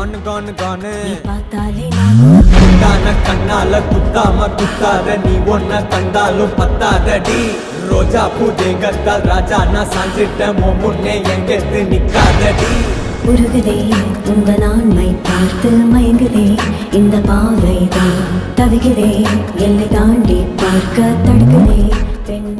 கானு கானு கானு நீ பார்த்தாலே கண்ணால குத்தாம குத்தாத நீ ஒன்ன கண்டாலும் பத்தாதடி. ரோஜா பூ தேங்கத்தால் ராஜா நான் சாஞ்சிட்ட மோ முன்னே எங்கெத்து நிக்காதடி. உருகுதே உங்க நான்மை பார்த்து மயங்குதே. இந்த பாவைதான் தவிக்கிறே எல்லை தாண்டி பார்க்க தடுக்குதே. பெண்